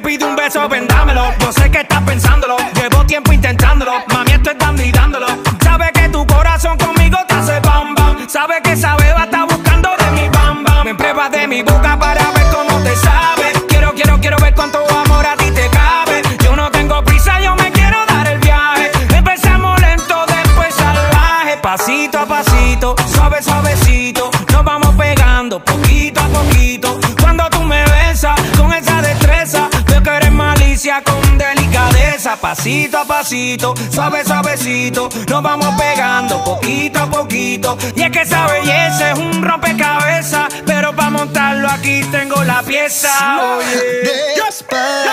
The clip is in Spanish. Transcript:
pide un beso, vendámelo. Yo sé que estás pensándolo, llevo tiempo intentándolo. Mami, esto es dando y dándolo. Sabe que tu corazón conmigo te hace bam bam. Sabe que esa beba está buscando de mi bam bam. Me pruebas de mi boca para ver cómo te sabe. Quiero, quiero, quiero ver cuánto amor a ti te cabe. Yo no tengo prisa, yo me quiero dar el viaje. Empezamos lento, después salvaje. Pasito a pasito, Pasito a pasito, suave, suavecito. Nos vamos pegando poquito a poquito. Y es que esa belleza es un rompecabezas. Pero para montarlo aquí tengo la pieza. Oye. Despacito.